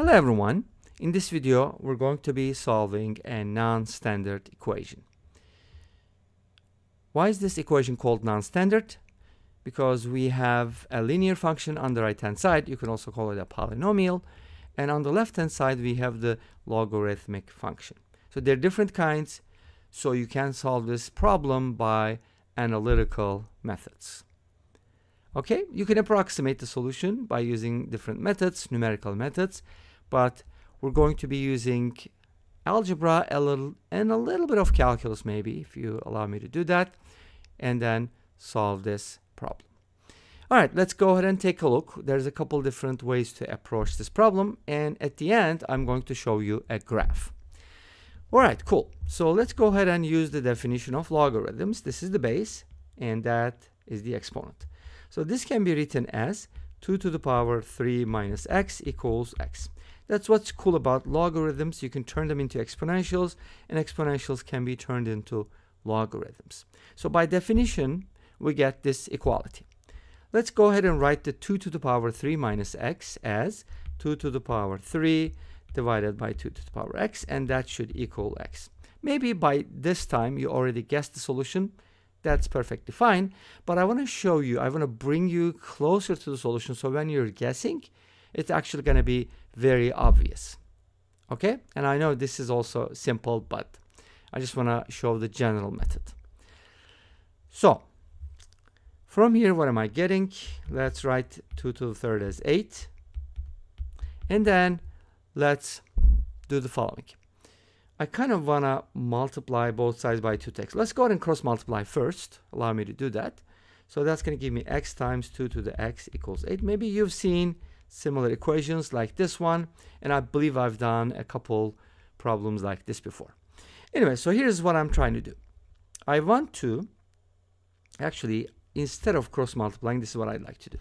Hello everyone. In this video, we're going to be solving a non-standard equation. Why is this equation called non-standard? Because we have a linear function on the right-hand side. You can also call it a polynomial. And on the left-hand side, we have the logarithmic function. So they're different kinds. So you can solve this problem by analytical methods. Okay, you can approximate the solution by using different methods, numerical methods but we're going to be using algebra a little, and a little bit of calculus maybe if you allow me to do that and then solve this problem. All right, let's go ahead and take a look. There's a couple different ways to approach this problem and at the end I'm going to show you a graph. All right, cool. So let's go ahead and use the definition of logarithms. This is the base and that is the exponent. So this can be written as 2 to the power 3 minus x equals x. That's what's cool about logarithms. You can turn them into exponentials, and exponentials can be turned into logarithms. So by definition, we get this equality. Let's go ahead and write the 2 to the power 3 minus x as 2 to the power 3 divided by 2 to the power x, and that should equal x. Maybe by this time you already guessed the solution. That's perfectly fine. But I want to show you, I want to bring you closer to the solution so when you're guessing, it's actually going to be very obvious. Okay, and I know this is also simple, but I just want to show the general method. So, from here, what am I getting? Let's write 2 to the third as 8. And then let's do the following. I kind of want to multiply both sides by 2 x. Let's go ahead and cross multiply first. Allow me to do that. So that's going to give me x times 2 to the x equals 8. Maybe you've seen similar equations like this one and I believe I've done a couple problems like this before. Anyway, so here's what I'm trying to do. I want to actually instead of cross multiplying this is what I'd like to do.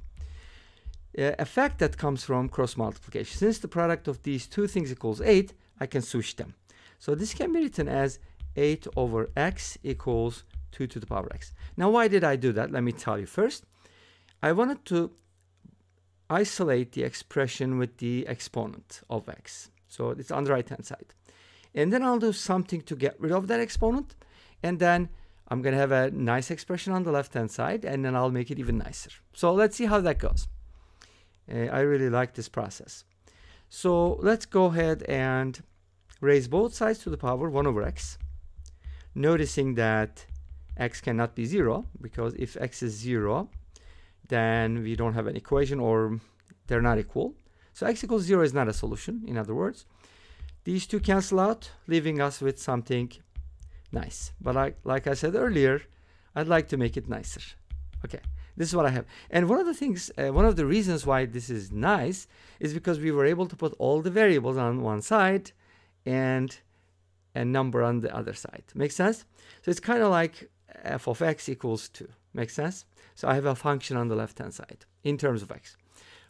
A fact that comes from cross multiplication since the product of these two things equals 8 I can switch them. So this can be written as 8 over x equals 2 to the power x. Now why did I do that? Let me tell you first. I wanted to isolate the expression with the exponent of x. So it's on the right hand side. And then I'll do something to get rid of that exponent. And then I'm going to have a nice expression on the left hand side and then I'll make it even nicer. So let's see how that goes. Uh, I really like this process. So let's go ahead and raise both sides to the power 1 over x. Noticing that x cannot be 0 because if x is 0 then we don't have an equation or they're not equal. So x equals 0 is not a solution, in other words. These two cancel out, leaving us with something nice. But like I said earlier, I'd like to make it nicer. Okay, this is what I have. And one of the things, uh, one of the reasons why this is nice is because we were able to put all the variables on one side and a number on the other side. Make sense? So it's kind of like f of x equals 2. Make sense? So I have a function on the left-hand side in terms of x.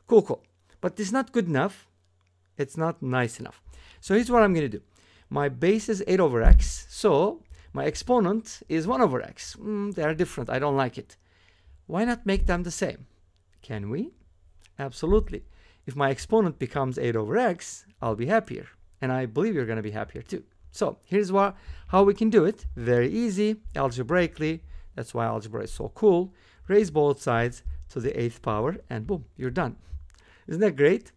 Cool, cool. But this is not good enough. It's not nice enough. So here's what I'm going to do. My base is 8 over x. So my exponent is 1 over x. Mm, they are different. I don't like it. Why not make them the same? Can we? Absolutely. If my exponent becomes 8 over x, I'll be happier. And I believe you're going to be happier too. So here's what, how we can do it. Very easy, algebraically. That's why algebra is so cool. Raise both sides to the eighth power and boom, you're done. Isn't that great?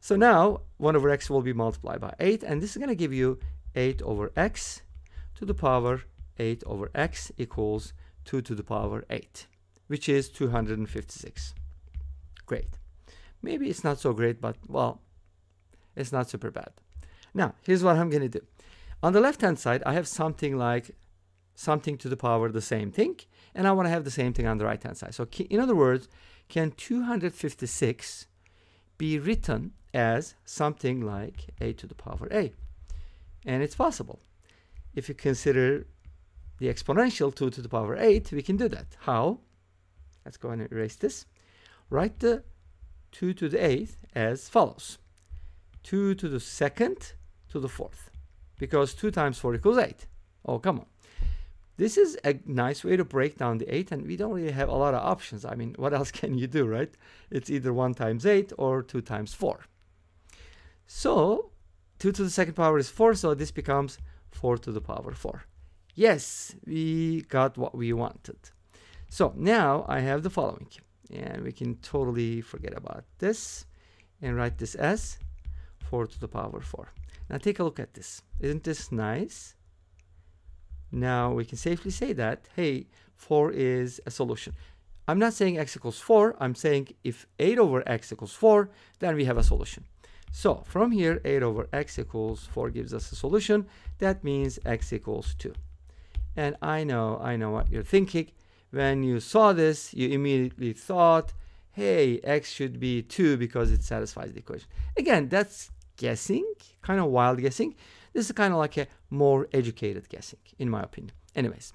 So now 1 over x will be multiplied by 8 and this is going to give you 8 over x to the power 8 over x equals 2 to the power 8 which is 256. Great. Maybe it's not so great but well it's not super bad. Now here's what I'm going to do. On the left hand side I have something like something to the power the same thing and I want to have the same thing on the right hand side. So in other words, can 256 be written as something like a to the power a? And it's possible. If you consider the exponential 2 to the power 8, we can do that. How? Let's go and erase this. Write the 2 to the 8th as follows. 2 to the second to the fourth. Because 2 times 4 equals 8. Oh, come on. This is a nice way to break down the 8 and we don't really have a lot of options. I mean, what else can you do, right? It's either 1 times 8 or 2 times 4. So 2 to the second power is 4, so this becomes 4 to the power 4. Yes, we got what we wanted. So now I have the following. And we can totally forget about this and write this as 4 to the power 4. Now take a look at this. Isn't this nice? Now we can safely say that, hey, 4 is a solution. I'm not saying x equals 4. I'm saying if 8 over x equals 4, then we have a solution. So from here, 8 over x equals 4 gives us a solution. That means x equals 2. And I know, I know what you're thinking. When you saw this, you immediately thought, hey, x should be 2 because it satisfies the equation. Again, that's guessing, kind of wild guessing. This is kind of like a more educated guessing, in my opinion. Anyways,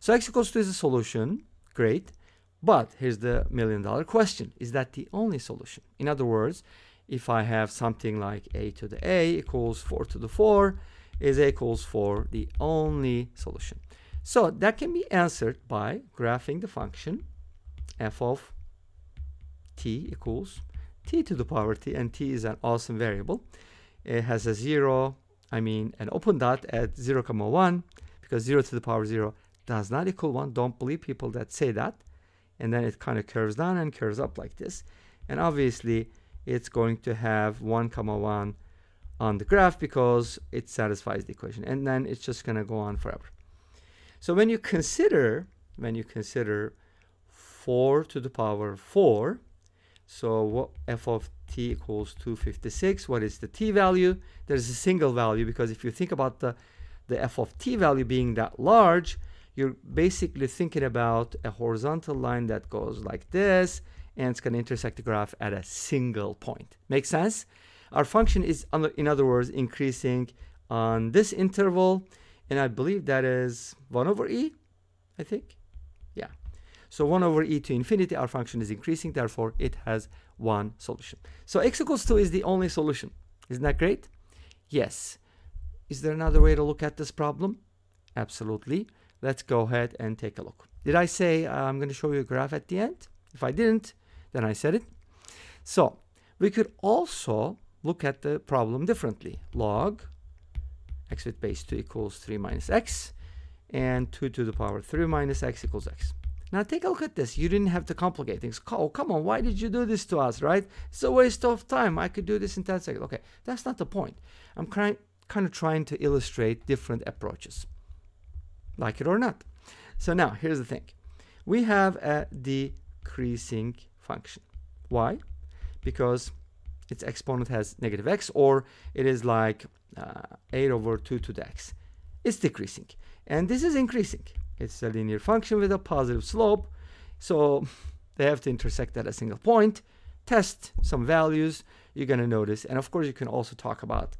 so x equals 2 is a solution. Great. But here's the million dollar question. Is that the only solution? In other words, if I have something like a to the a equals 4 to the 4, is a equals 4 the only solution? So that can be answered by graphing the function f of t equals t to the power t, and t is an awesome variable. It has a 0, I mean an open dot at 0 comma 1, because 0 to the power 0 does not equal 1. Don't believe people that say that. And then it kind of curves down and curves up like this. And obviously, it's going to have 1 comma 1 on the graph because it satisfies the equation and then it's just going to go on forever so when you consider when you consider 4 to the power 4 so what f of t equals 256 what is the t value there's a single value because if you think about the the f of t value being that large you're basically thinking about a horizontal line that goes like this and it's going to intersect the graph at a single point. Make sense? Our function is, in other words, increasing on this interval, and I believe that is 1 over e, I think. Yeah. So 1 over e to infinity, our function is increasing, therefore it has one solution. So x equals 2 is the only solution. Isn't that great? Yes. Is there another way to look at this problem? Absolutely. Let's go ahead and take a look. Did I say uh, I'm going to show you a graph at the end? If I didn't, then I said it. So we could also look at the problem differently. Log x with base 2 equals 3 minus x and 2 to the power 3 minus x equals x. Now take a look at this. You didn't have to complicate things. Oh, come on, why did you do this to us, right? It's a waste of time. I could do this in 10 seconds. Okay, that's not the point. I'm kind of trying to illustrate different approaches. Like it or not. So now, here's the thing. We have a decreasing function. Why? Because its exponent has negative x or it is like uh, 8 over 2 to the x. It's decreasing. And this is increasing. It's a linear function with a positive slope. So they have to intersect at a single point, test some values. You're going to notice. And of course, you can also talk about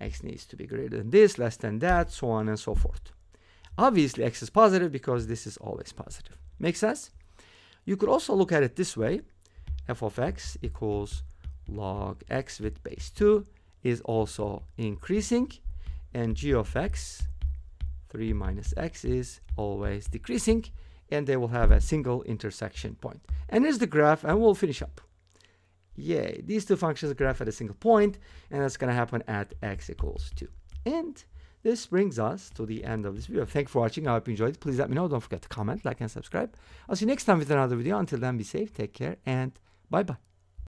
x needs to be greater than this, less than that, so on and so forth. Obviously, x is positive because this is always positive. Make sense? You could also look at it this way. f of x equals log x with base 2 is also increasing. And g of x, 3 minus x, is always decreasing. And they will have a single intersection point. And here's the graph, and we'll finish up. Yay, these two functions graph at a single point, and that's going to happen at x equals 2. And this brings us to the end of this video. Thank you for watching. I hope you enjoyed. Please let me know. Don't forget to comment, like, and subscribe. I'll see you next time with another video. Until then, be safe, take care, and bye-bye.